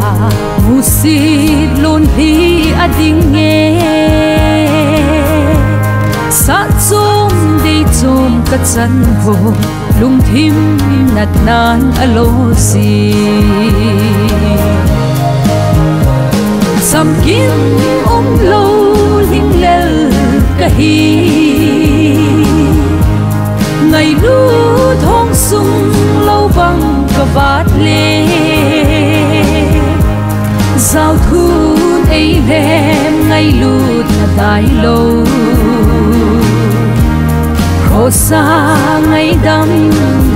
thei na mu si lun hi ading nghe. Sa zum de zum ka chan ho lung thim nat nan alo si sam kim om lo ling lel ka hi ngày lu thong sung lâu bằng ka vát le bao thu ấy em ngày lụt là đại lâu khổ xa ngày đắm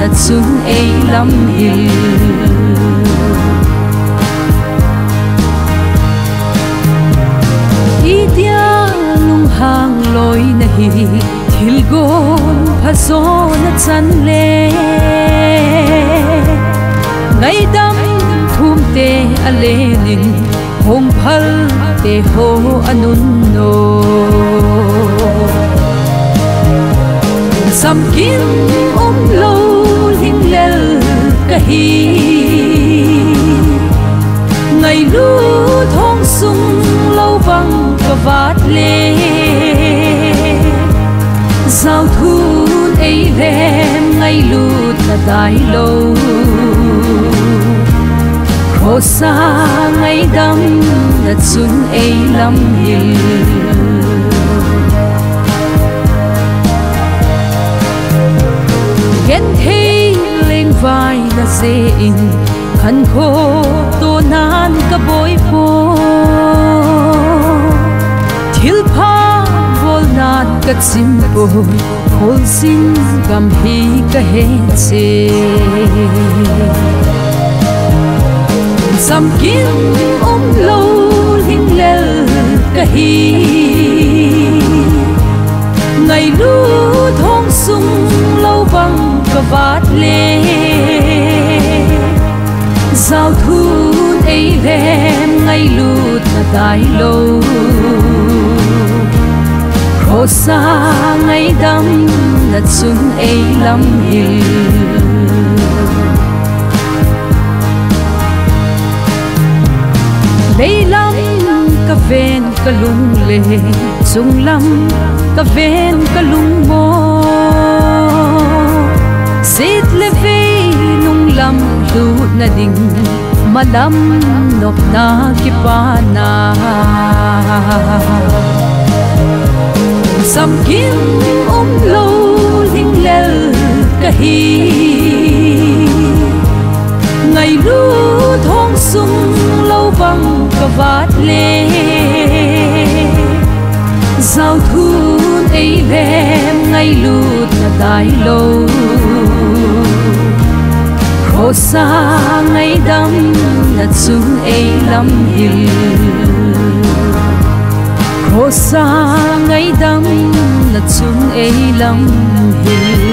đặt xuống ấy lắm hill lối này thil gôn pha gió na chân lê ngày đắm thum tê a lê nin Hôm phal te ho anun no sam kim om lo ling lel ka hi ngày lu thong sung lâu vắng cả vát lê. Giao thu ấy về ngày lu là đại lâu hồ xa, ngay đắm là xuân ấy lắm hiền ghét thế lên vai là dễ in, khăn khô tô nan cả bối phố thiếu pha vô nát cả chim bồi hol xin kam hi ka he che sam kim om lo hing lel hi ngày lu thong sung lâu vắng cả vạt lê. Giao thu ấy lem ngày lụt thật tai lâu. Khổ xa, ngày đắm đặt xuân ấy lắm hiền. Ven cả lung le sung lam, cả ven cả lung mo sit le về nung lam, lu na ding malam nok na ki pa na sam kim om lo ling lel ka hi ngày lu thong sung lâu bằng ka vạt le giao thu ấy đêm ngày lụt là tai lâu khổ xa ngày đắm là xuống ấy lắm hiền. Khổ xa ngày đắm là xuống ấy lắm hiền.